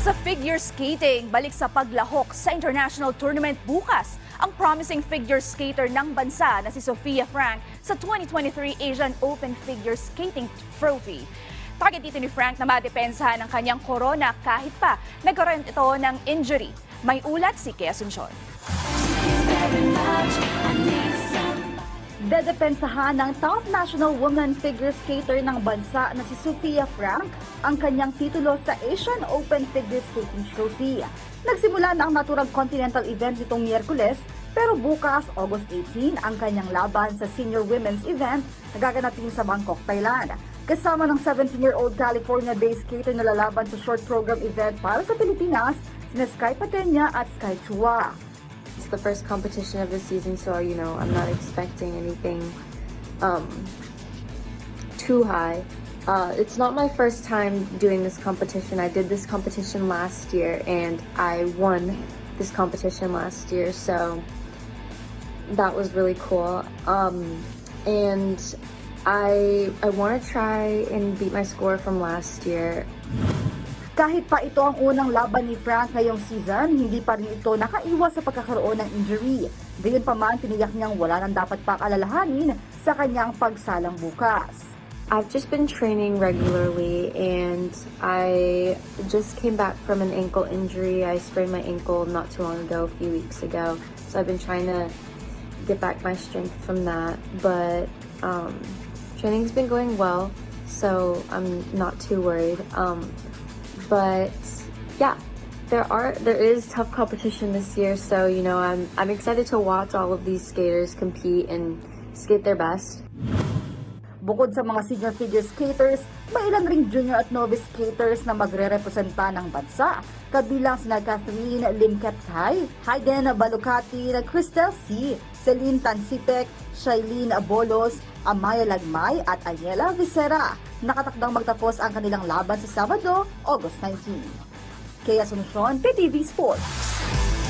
Sa figure skating, balik sa paglahok sa international tournament bukas ang promising figure skater ng bansa na si Sofia Frank sa 2023 Asian Open Figure Skating Trophy. Target dito ni Frank na madepensahan ang kanyang corona kahit pa nagkaroon ito ng injury. May ulat si Kea Asuncion. Dedepensahan ng top national woman figure skater ng bansa na si Sofia Frank ang kanyang titulo sa Asian Open Figure Skating Trophy. Nagsimula na ang naturang continental event nitong Miyerkules pero bukas, August 18, ang kanyang laban sa senior women's event na gaganapin sa Bangkok, Thailand. Kasama ng 17-year-old California-based skater na lalaban sa short program event para sa Pilipinas, sina Sky Patenya at Sky Chua. It's the first competition of the season, so you know I'm not expecting anything um, too high. Uh, it's not my first time doing this competition. I did this competition last year, and I won this competition last year, so that was really cool. Um, and I I want to try and beat my score from last year. Kahit pa ito ang unang laban ni Frank ngayong season, hindi pa rin ito nakaiwas sa pagkakaroon ng injury. Gayon pa man, tiniyak niyang wala nang dapat pakalalahanin sa kanyang pagsalang bukas. I've just been training regularly and I just came back from an ankle injury. I sprained my ankle not too long ago, a few weeks ago. So I've been trying to get back my strength from that. But um, training's been going well, so I'm not too worried. Um, but yeah, there are there is tough competition this year, so you know I'm I'm excited to watch all of these skaters compete and skate their best. Bukod sa mga senior figure skaters, may ilan ring junior at novice skaters na magre-representa ng bansa. Kabilang sina Catherine Limket Kai, Hayden Balukati, Cristel C, Celine Tansipek, Shailene Abolos, Amaya Lagmay at Ayela Vicera. Nakatakdang magtapos ang kanilang laban sa Sabado, August 19. Kaya Asuncion, PTV Sports.